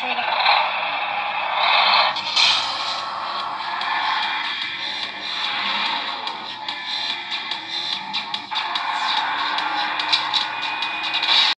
Şöyle